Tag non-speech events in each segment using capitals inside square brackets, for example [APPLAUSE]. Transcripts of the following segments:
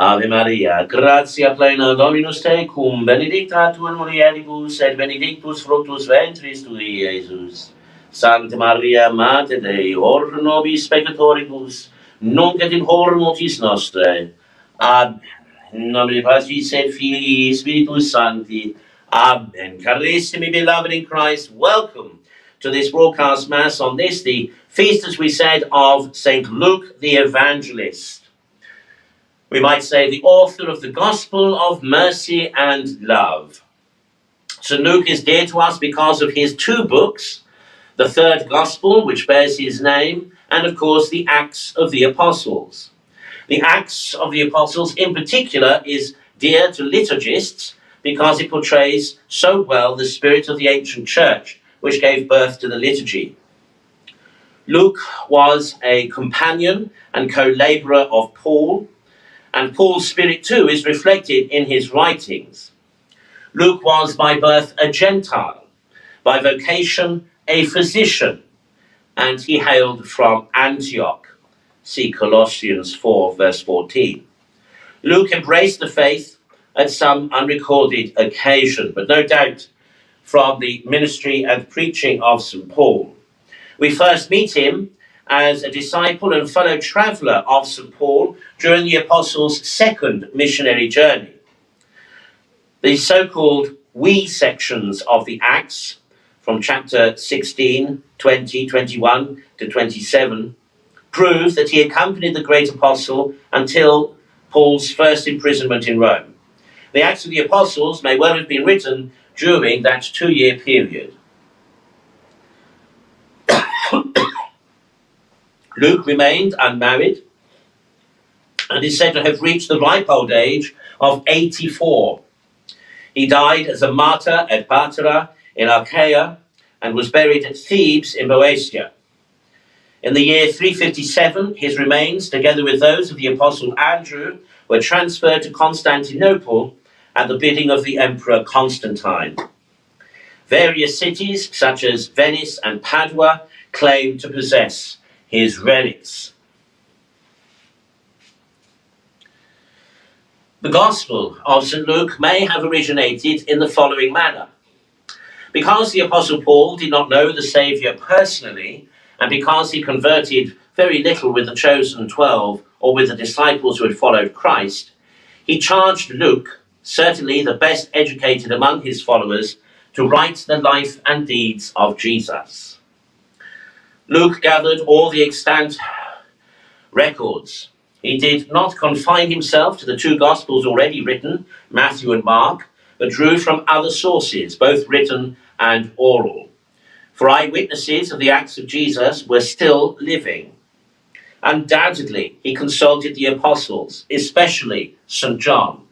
Ave Maria, gratia plena Dominus tecum, benedicta tu in mulieribus, et benedictus fructus ventris tui, Iesus. Sancta Maria, Mater Dei, ora nobis peccatoribus, nunc et in hora mortis nostrae. Amen. In nomine Patris et Filii, Spiritus Sancti. Amen. Carissimi beloved in Christ, welcome to this broadcast mass on this, the feast, as we said, of St. Luke the Evangelist. We might say the author of the Gospel of Mercy and Love. St. Luke is dear to us because of his two books, the third Gospel, which bears his name, and of course the Acts of the Apostles. The Acts of the Apostles, in particular, is dear to liturgists because it portrays so well the spirit of the ancient church, which gave birth to the liturgy. Luke was a companion and co laborer of Paul, and Paul's spirit too is reflected in his writings. Luke was by birth a Gentile, by vocation a physician, and he hailed from Antioch. See Colossians 4, verse 14. Luke embraced the faith at some unrecorded occasion, but no doubt from the ministry and preaching of St. Paul. We first meet him as a disciple and fellow traveller of St. Paul during the Apostles' second missionary journey. The so called we sections of the Acts, from chapter 16, 20, 21 to 27, prove that he accompanied the great apostle until Paul's first imprisonment in Rome. The Acts of the Apostles may well have been written during that two year period. [COUGHS] Luke remained unmarried and is said to have reached the ripe old age of 84. He died as a martyr at Patara in Achaia and was buried at Thebes in Boeotia. In the year 357, his remains, together with those of the Apostle Andrew, were transferred to Constantinople at the bidding of the Emperor Constantine. Various cities, such as Venice and Padua, claim to possess his relics. The Gospel of St. Luke may have originated in the following manner. Because the Apostle Paul did not know the Saviour personally, and because he converted very little with the chosen twelve or with the disciples who had followed Christ, he charged Luke, certainly the best educated among his followers, to write the life and deeds of Jesus. Luke gathered all the extant records he did not confine himself to the two Gospels already written, Matthew and Mark, but drew from other sources, both written and oral. For eyewitnesses of the acts of Jesus were still living. Undoubtedly, he consulted the apostles, especially St. John,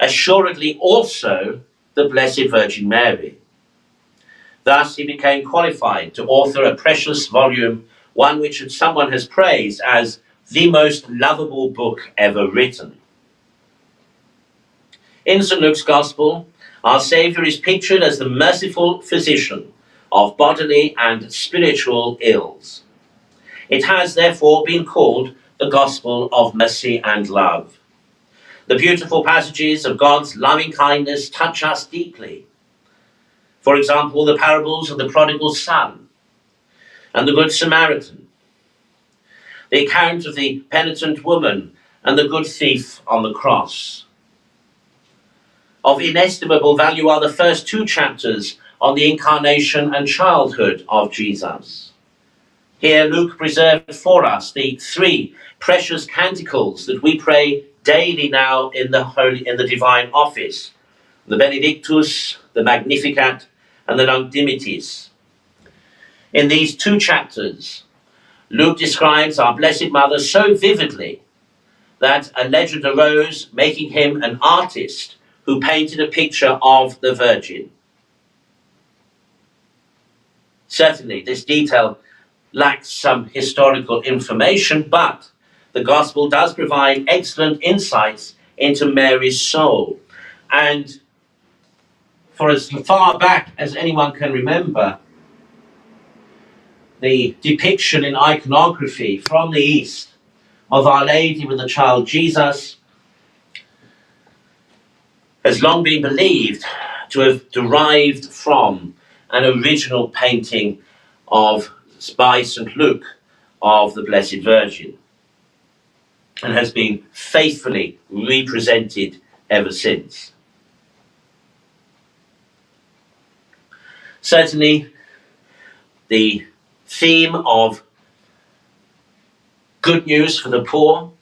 assuredly also the Blessed Virgin Mary. Thus, he became qualified to author a precious volume, one which someone has praised as the most lovable book ever written. In St. Luke's Gospel, our Saviour is pictured as the merciful physician of bodily and spiritual ills. It has therefore been called the Gospel of Mercy and Love. The beautiful passages of God's loving kindness touch us deeply. For example, the parables of the prodigal son and the Good Samaritan the account of the penitent woman and the good thief on the cross. Of inestimable value are the first two chapters on the incarnation and childhood of Jesus. Here, Luke preserved for us the three precious canticles that we pray daily now in the holy in the divine office: the Benedictus, the Magnificat, and the Nunc Dimittis. In these two chapters, Luke describes our Blessed Mother so vividly that a legend arose making him an artist who painted a picture of the Virgin. Certainly, this detail lacks some historical information, but the Gospel does provide excellent insights into Mary's soul. And for as far back as anyone can remember, the depiction in iconography from the East of Our Lady with the child Jesus has long been believed to have derived from an original painting of by St. Luke of the Blessed Virgin and has been faithfully represented ever since. Certainly, the theme of good news for the poor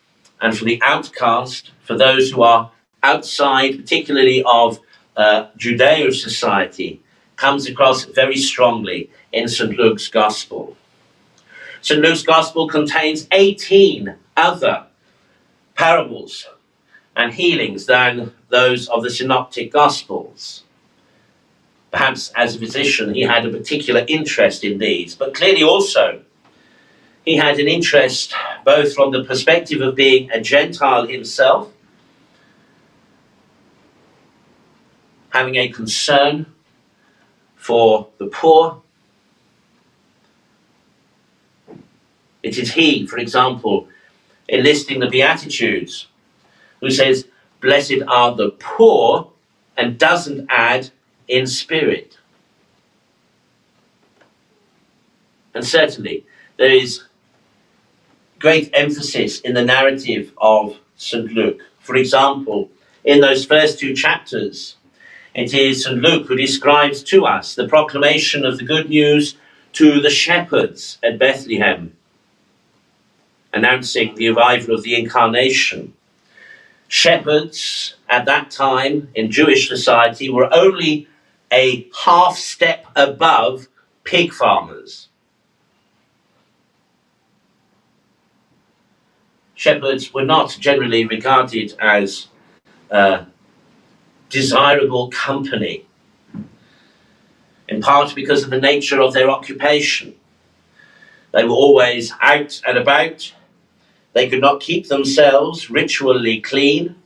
and for the outcast, for those who are outside, particularly of uh, Judeo society, comes across very strongly in St. Luke's Gospel. St. Luke's Gospel contains 18 other parables and healings than those of the Synoptic Gospels. Perhaps as a physician, he had a particular interest in these, but clearly also he had an interest both from the perspective of being a Gentile himself, having a concern for the poor. It is he, for example, enlisting the Beatitudes, who says, Blessed are the poor, and doesn't add in spirit. And certainly, there is great emphasis in the narrative of St. Luke. For example, in those first two chapters, it is St. Luke who describes to us the proclamation of the good news to the shepherds at Bethlehem announcing the arrival of the incarnation. Shepherds at that time in Jewish society were only a half step above pig farmers. Shepherds were not generally regarded as uh, desirable company, in part because of the nature of their occupation. They were always out and about, they could not keep themselves ritually clean.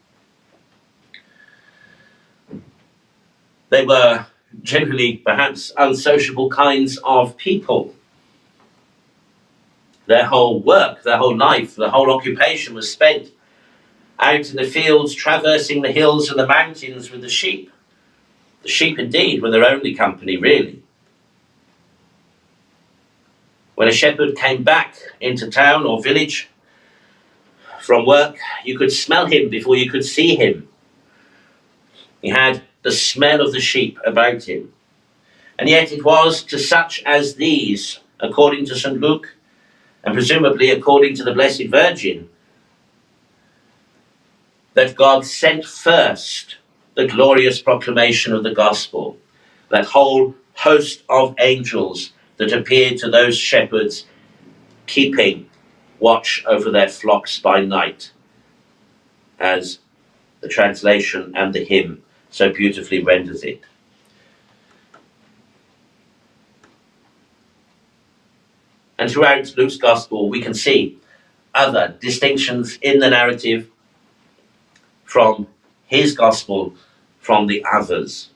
They were generally perhaps unsociable kinds of people. Their whole work, their whole life, their whole occupation was spent out in the fields, traversing the hills and the mountains with the sheep. The sheep, indeed, were their only company, really. When a shepherd came back into town or village, from work, you could smell him before you could see him. He had the smell of the sheep about him. And yet it was to such as these, according to St. Luke, and presumably according to the Blessed Virgin, that God sent first the glorious proclamation of the gospel, that whole host of angels that appeared to those shepherds, keeping watch over their flocks by night, as the translation and the hymn so beautifully renders it. And throughout Luke's Gospel, we can see other distinctions in the narrative from his Gospel from the others,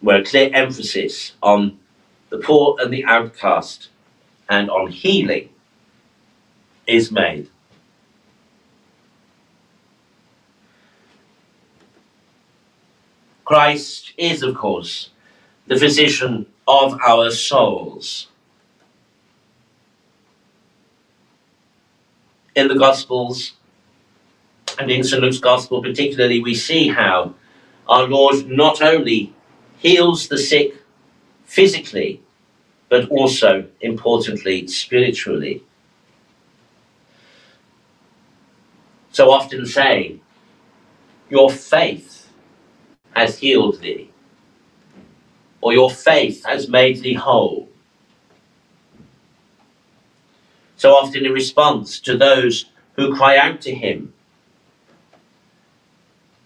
where clear emphasis on the poor and the outcast and on healing is made. Christ is, of course, the physician of our souls. In the Gospels, and in St. Luke's Gospel particularly, we see how our Lord not only heals the sick physically, but also, importantly, spiritually. so often say, Your faith has healed thee, or your faith has made thee whole. So often, in response to those who cry out to him,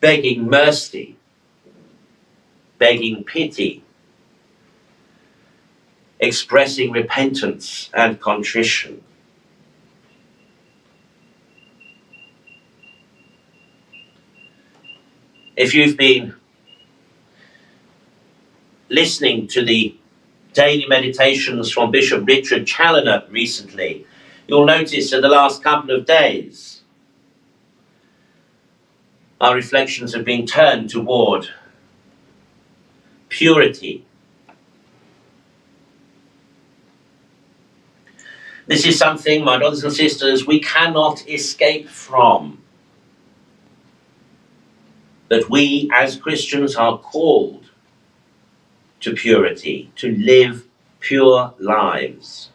begging mercy, begging pity, expressing repentance and contrition. if you've been listening to the daily meditations from Bishop Richard Challoner recently, you'll notice in the last couple of days our reflections have been turned toward purity. This is something, my brothers and sisters, we cannot escape from. That we as Christians are called to purity, to live pure lives.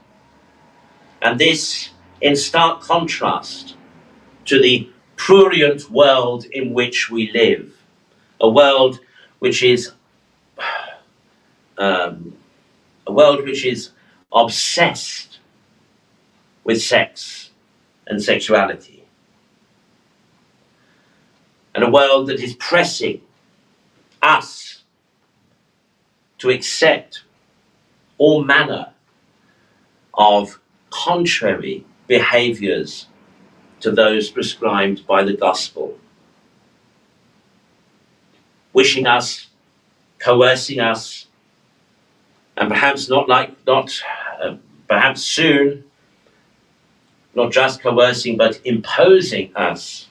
And this in stark contrast to the prurient world in which we live, a world which is [SIGHS] um, a world which is obsessed with sex and sexuality, and a world that is pressing us to accept all manner of contrary behaviors to those prescribed by the gospel, wishing us, coercing us, and perhaps not like not uh, perhaps soon, not just coercing but imposing us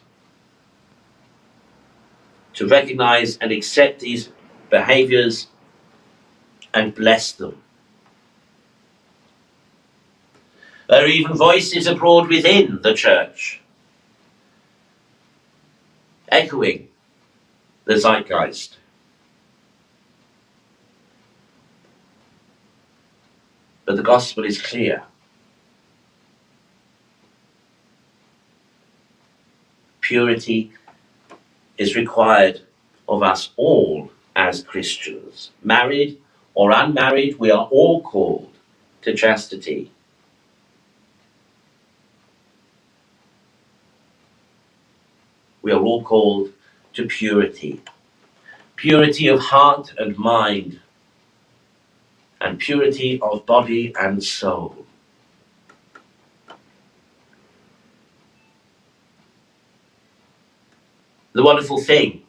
to recognize and accept these behaviors and bless them. There are even voices abroad within the church, echoing the zeitgeist. But the gospel is clear. Purity is required of us all as Christians. Married or unmarried, we are all called to chastity. we are all called to purity. Purity of heart and mind, and purity of body and soul. The wonderful thing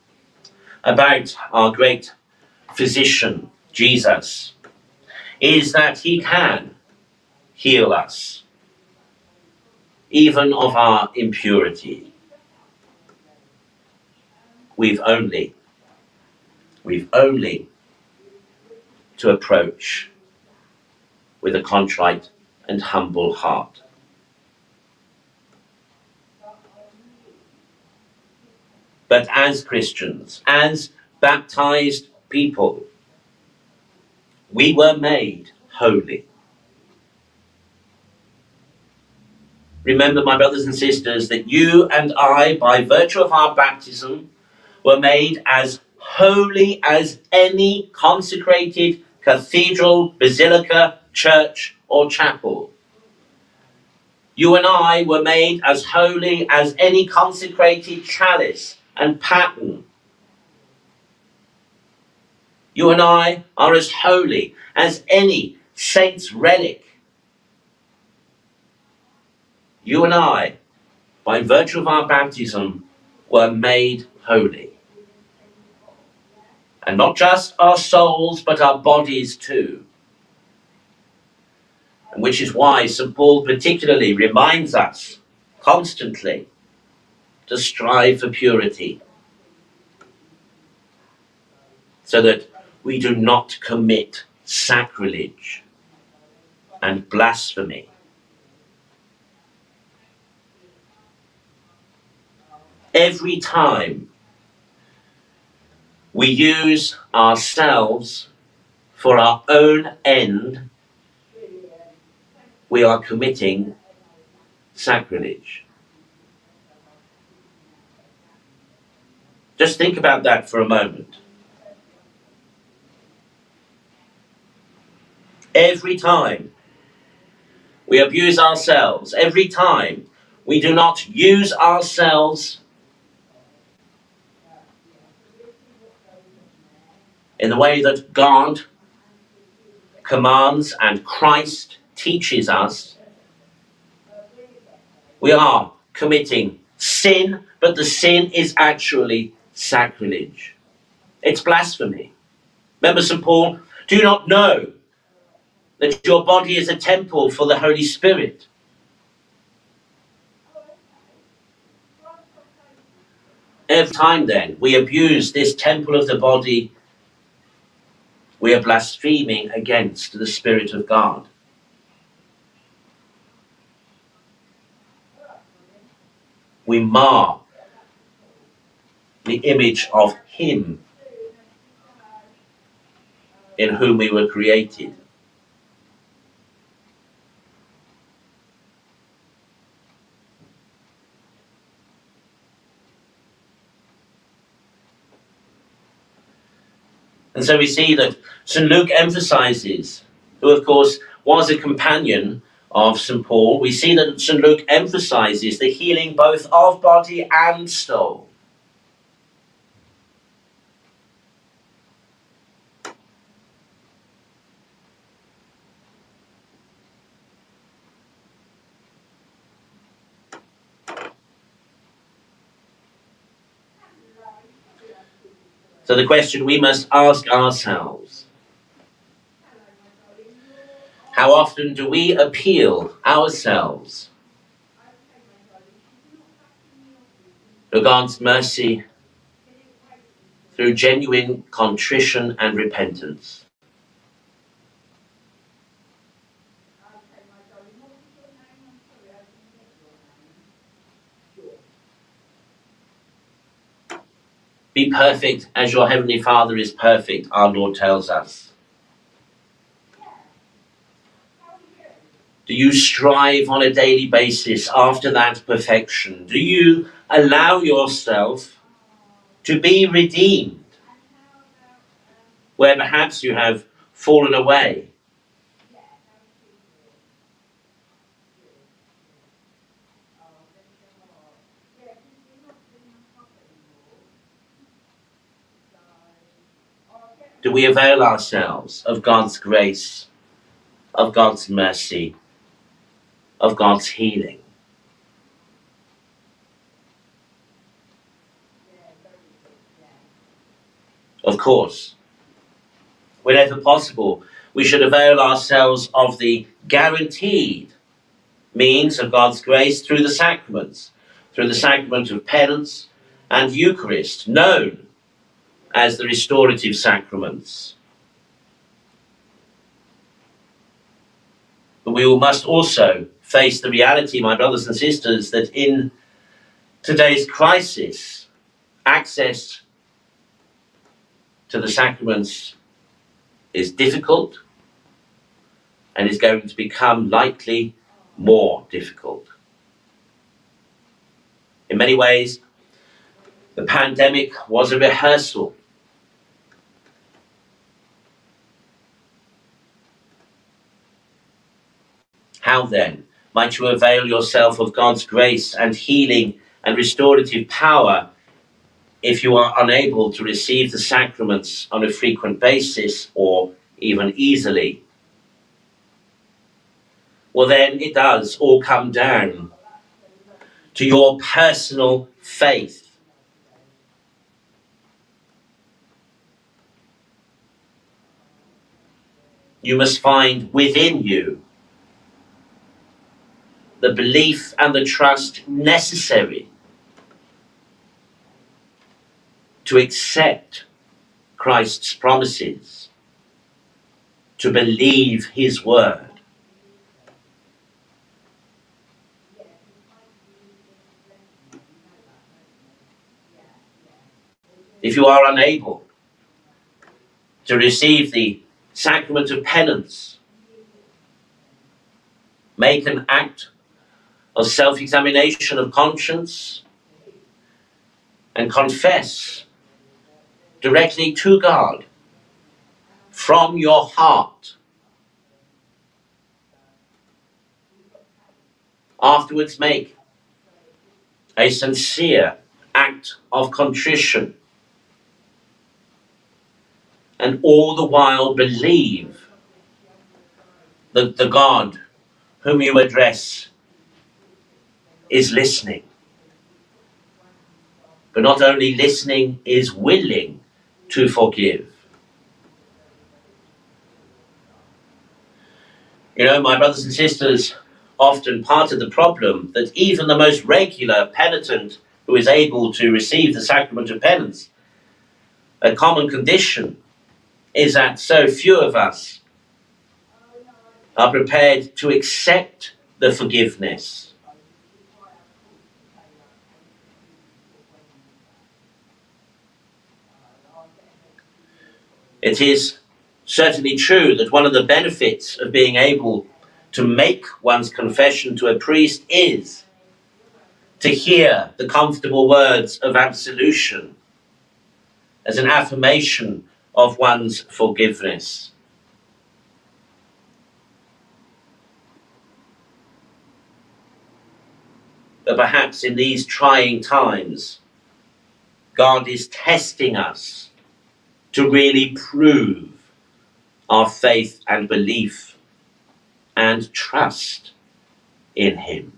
about our great physician, Jesus, is that he can heal us, even of our impurity we've only, we've only to approach with a contrite and humble heart. But as Christians, as baptized people, we were made holy. Remember, my brothers and sisters, that you and I, by virtue of our baptism, were made as holy as any consecrated cathedral, basilica, church, or chapel. You and I were made as holy as any consecrated chalice and paten. You and I are as holy as any saint's relic. You and I, by virtue of our baptism, were made holy. And not just our souls, but our bodies too. And which is why St. Paul particularly reminds us constantly to strive for purity so that we do not commit sacrilege and blasphemy. Every time we use ourselves for our own end, we are committing sacrilege. Just think about that for a moment. Every time we abuse ourselves, every time we do not use ourselves in the way that God commands and Christ teaches us, we are committing sin, but the sin is actually sacrilege. It's blasphemy. Remember St. Paul, do you not know that your body is a temple for the Holy Spirit. Every time then we abuse this temple of the body, we are blaspheming against the Spirit of God. We mar the image of Him in whom we were created. And so we see that St. Luke emphasizes, who of course was a companion of St. Paul, we see that St. Luke emphasizes the healing both of body and soul. So the question we must ask ourselves how often do we appeal ourselves to God's mercy through genuine contrition and repentance? Be perfect as your Heavenly Father is perfect, our Lord tells us. Do you strive on a daily basis after that perfection? Do you allow yourself to be redeemed where perhaps you have fallen away? Do we avail ourselves of God's grace, of God's mercy, of God's healing? Of course, whenever possible, we should avail ourselves of the guaranteed means of God's grace through the sacraments, through the sacrament of penance and Eucharist, known as the restorative sacraments. But we must also face the reality, my brothers and sisters, that in today's crisis, access to the sacraments is difficult and is going to become likely more difficult. In many ways, the pandemic was a rehearsal How then might you avail yourself of God's grace and healing and restorative power if you are unable to receive the sacraments on a frequent basis or even easily? Well, then it does all come down to your personal faith. You must find within you the belief and the trust necessary to accept Christ's promises, to believe his word. If you are unable to receive the sacrament of penance, make an act of self examination of conscience and confess directly to God from your heart. Afterwards, make a sincere act of contrition and all the while believe that the God whom you address is listening. But not only listening, is willing to forgive. You know, my brothers and sisters, often part of the problem that even the most regular, penitent who is able to receive the sacrament of penance. A common condition is that so few of us are prepared to accept the forgiveness. It is certainly true that one of the benefits of being able to make one's confession to a priest is to hear the comfortable words of absolution as an affirmation of one's forgiveness. But perhaps in these trying times, God is testing us to really prove our faith and belief and trust in Him.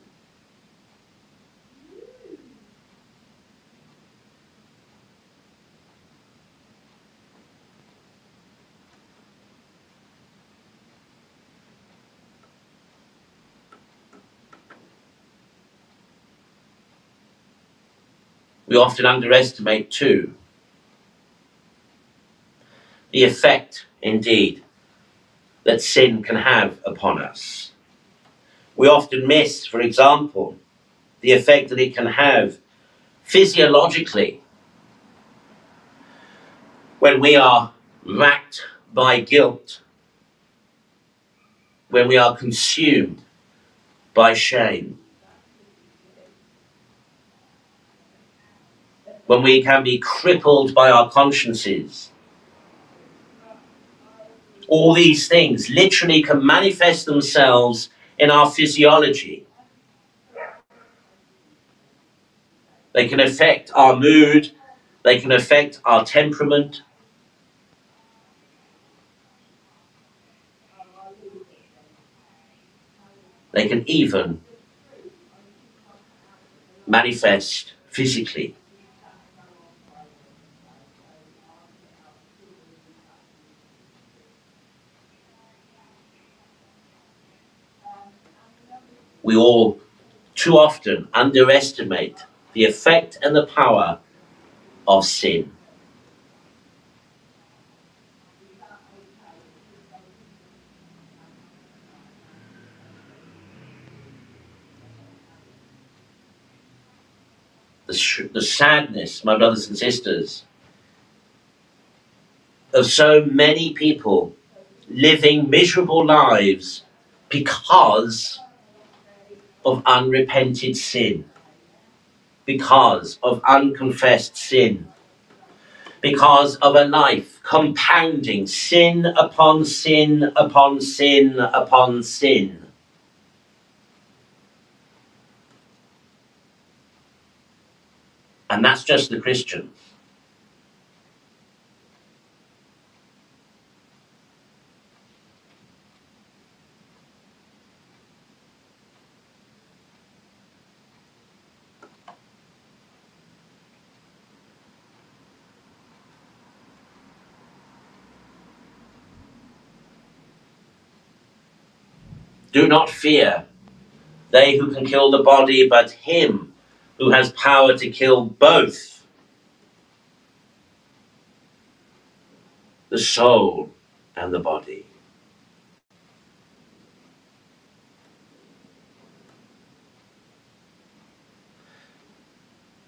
We often underestimate, too, the effect, indeed, that sin can have upon us. We often miss, for example, the effect that it can have physiologically when we are racked by guilt, when we are consumed by shame. when we can be crippled by our consciences. All these things literally can manifest themselves in our physiology. They can affect our mood, they can affect our temperament. They can even manifest physically. We all too often underestimate the effect and the power of sin. The, the sadness, my brothers and sisters, of so many people living miserable lives because of unrepented sin, because of unconfessed sin, because of a life compounding sin upon sin upon sin upon sin. And that's just the Christian. Do not fear they who can kill the body, but him who has power to kill both the soul and the body.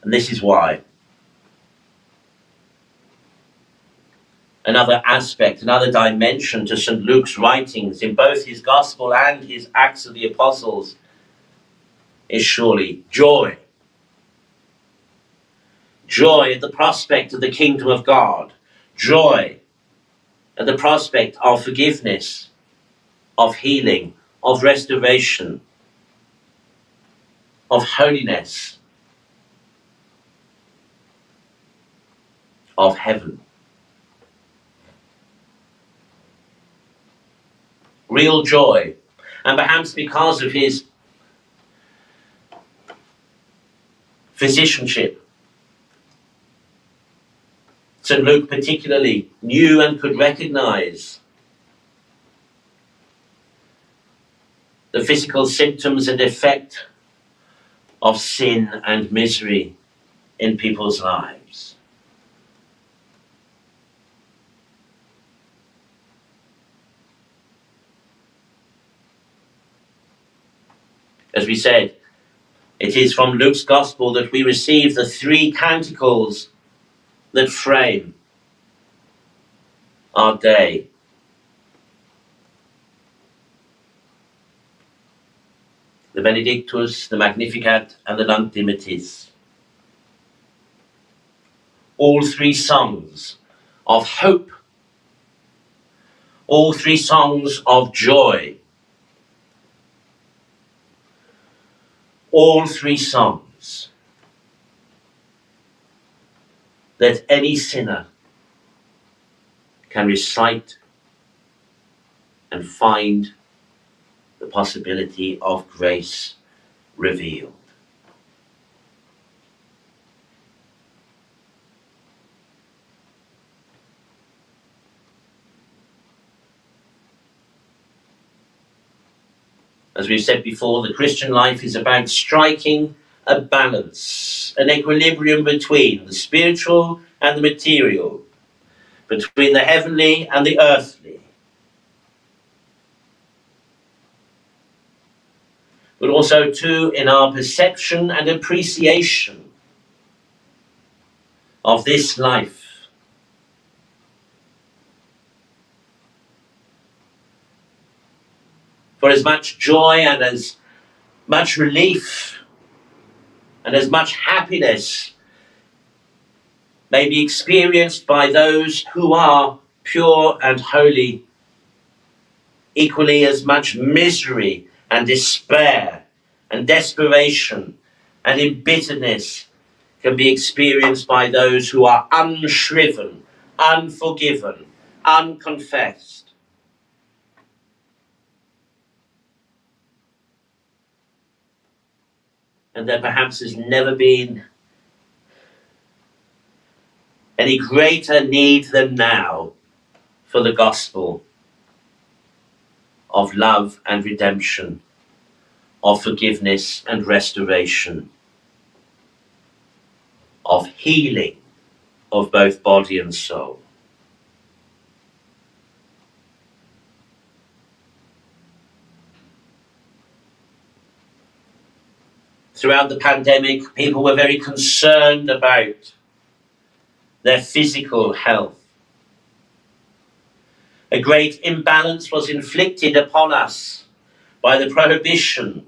And this is why another aspect, another dimension to St. Luke's writings in both his Gospel and his Acts of the Apostles is surely joy. Joy at the prospect of the kingdom of God. Joy at the prospect of forgiveness, of healing, of restoration, of holiness, of heaven. Real joy. And perhaps because of his physicianship, St. Luke particularly knew and could recognize the physical symptoms and effect of sin and misery in people's lives. As we said, it is from Luke's Gospel that we receive the three canticles that frame our day. The Benedictus, the Magnificat, and the Nunc Dimittis. All three songs of hope, all three songs of joy, all three songs that any sinner can recite and find the possibility of grace revealed. As we've said before, the Christian life is about striking a balance, an equilibrium between the spiritual and the material, between the heavenly and the earthly. But also, too, in our perception and appreciation of this life. For as much joy and as much relief and as much happiness may be experienced by those who are pure and holy. Equally as much misery and despair and desperation and embitteredness can be experienced by those who are unshriven, unforgiven, unconfessed. And there perhaps has never been any greater need than now for the gospel of love and redemption, of forgiveness and restoration, of healing of both body and soul. Throughout the pandemic, people were very concerned about their physical health. A great imbalance was inflicted upon us by the prohibition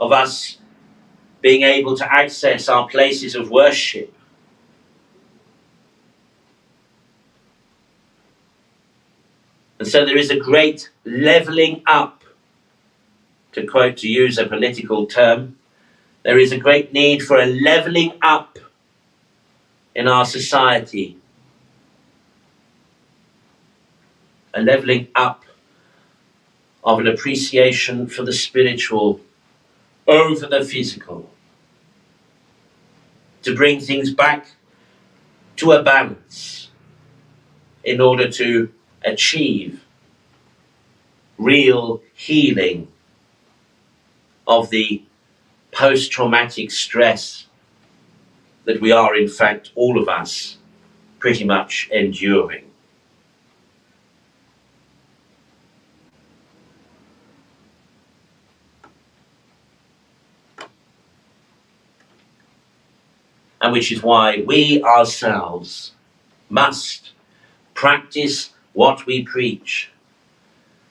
of us being able to access our places of worship. And so there is a great levelling up, to quote, to use a political term, there is a great need for a levelling up in our society. A leveling up of an appreciation for the spiritual over the physical. To bring things back to a balance in order to achieve real healing of the post traumatic stress that we are, in fact, all of us, pretty much enduring. And which is why we ourselves must practice what we preach.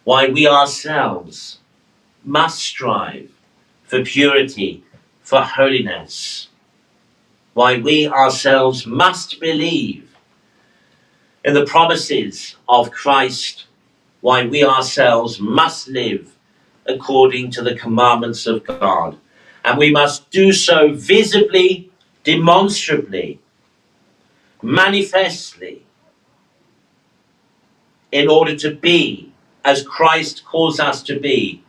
Why we ourselves must strive for purity, for holiness why we ourselves must believe in the promises of Christ, why we ourselves must live according to the commandments of God. And we must do so visibly, demonstrably, manifestly, in order to be, as Christ calls us to be,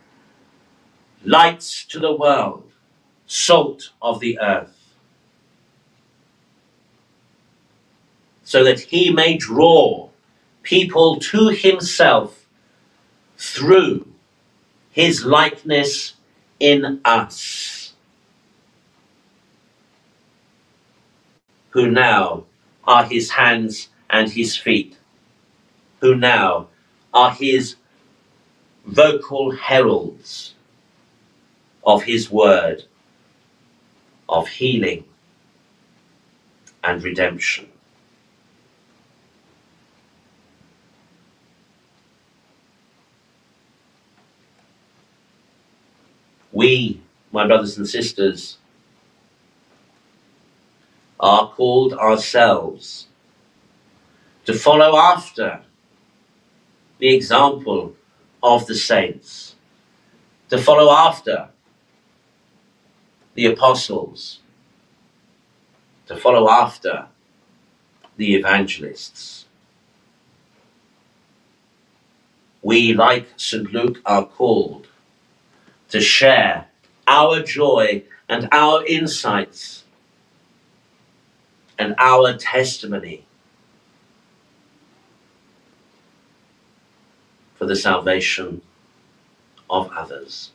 lights to the world, salt of the earth. so that he may draw people to himself through his likeness in us. who now are his hands and his feet, who now are his vocal heralds of his word of healing and redemption. We, my brothers and sisters, are called ourselves to follow after the example of the saints, to follow after the apostles, to follow after the evangelists. We, like St. Luke, are called to share our joy and our insights and our testimony for the salvation of others.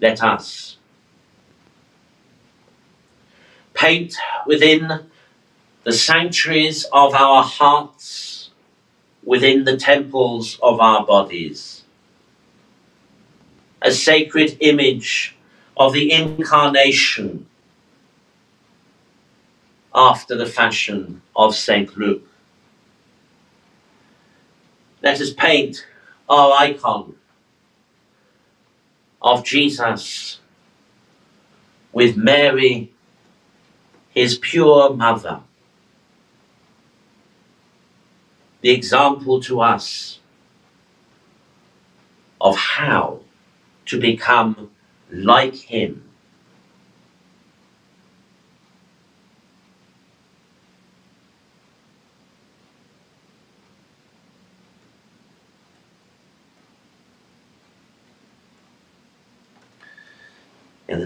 Let us paint within the sanctuaries of our hearts, within the temples of our bodies, a sacred image of the incarnation after the fashion of St. Luke. Let us paint our icon of Jesus with Mary, his pure mother, the example to us of how to become like him. In